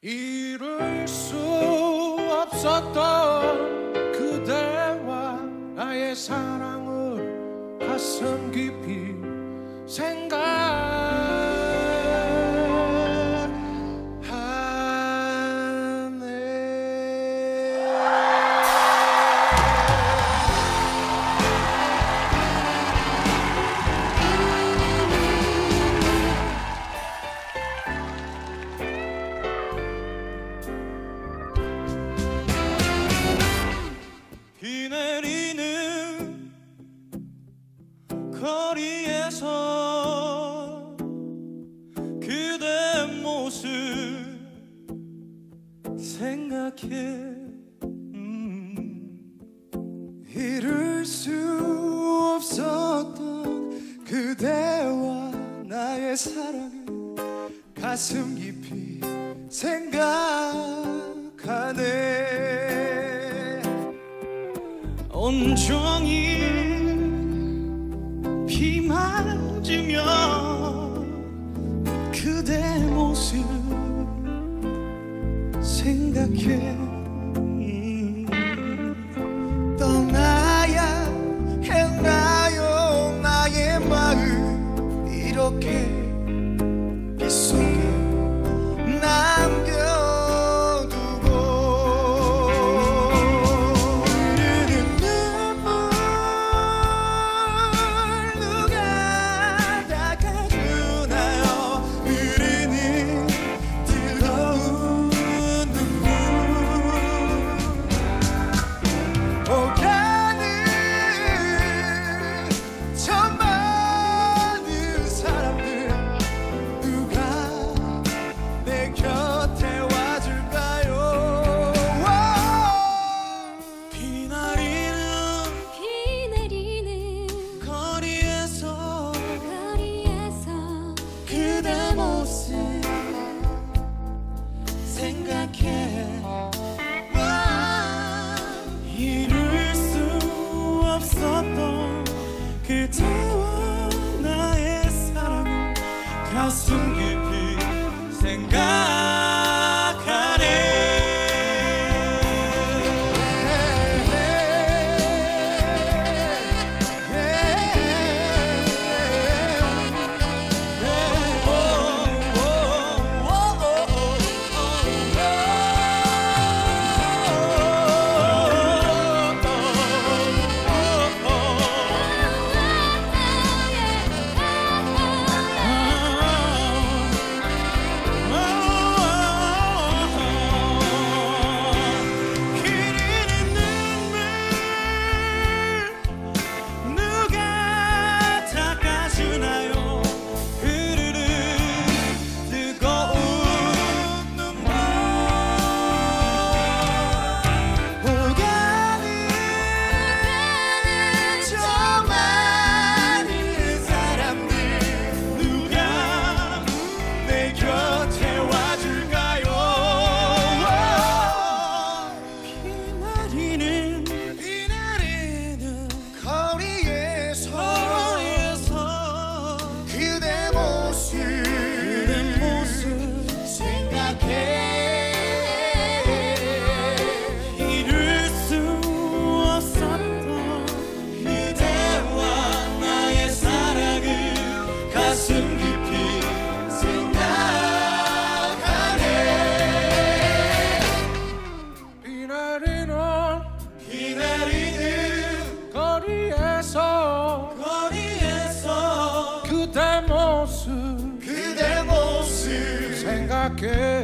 이룰 수 없었던 그대와 나의 사랑을 가슴 깊이 생각 거리에서 그대 모습 생각해 음. 이룰 수 없었던 그대와 나의 사랑을 가슴 깊이 생각하네 온종일 비 맞으며 그대 모습 생각해 음. 떠나야 했나요 나의 마음 이렇게 그대와 나의 사랑 가슴 que